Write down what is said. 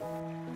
Bye.